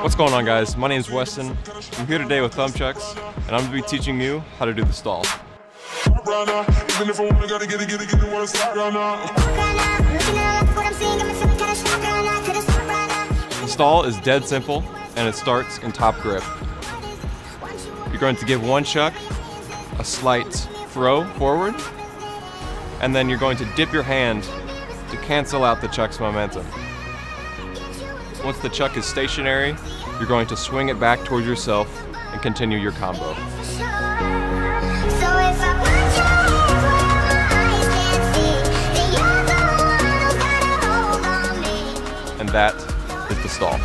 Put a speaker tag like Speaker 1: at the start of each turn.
Speaker 1: What's going on guys? My name is Weston. I'm here today with Thumb Chucks and I'm going to be teaching you how to do the stall. The stall is dead simple and it starts in top grip. You're going to give one chuck a slight throw forward and then you're going to dip your hand to cancel out the chuck's momentum. Once the chuck is stationary, you're going to swing it back towards yourself and continue your combo. And that is the stall.